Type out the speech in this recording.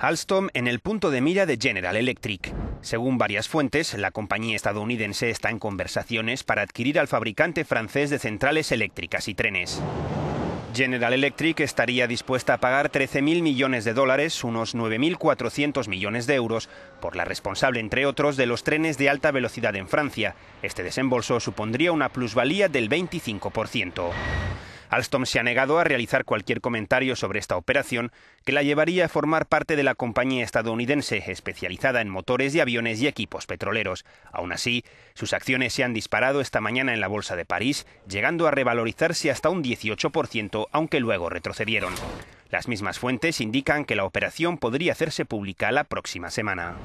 Alstom en el punto de mira de General Electric. Según varias fuentes, la compañía estadounidense está en conversaciones para adquirir al fabricante francés de centrales eléctricas y trenes. General Electric estaría dispuesta a pagar 13.000 millones de dólares, unos 9.400 millones de euros, por la responsable, entre otros, de los trenes de alta velocidad en Francia. Este desembolso supondría una plusvalía del 25%. Alstom se ha negado a realizar cualquier comentario sobre esta operación que la llevaría a formar parte de la compañía estadounidense especializada en motores de aviones y equipos petroleros. Aún así, sus acciones se han disparado esta mañana en la Bolsa de París, llegando a revalorizarse hasta un 18%, aunque luego retrocedieron. Las mismas fuentes indican que la operación podría hacerse pública la próxima semana.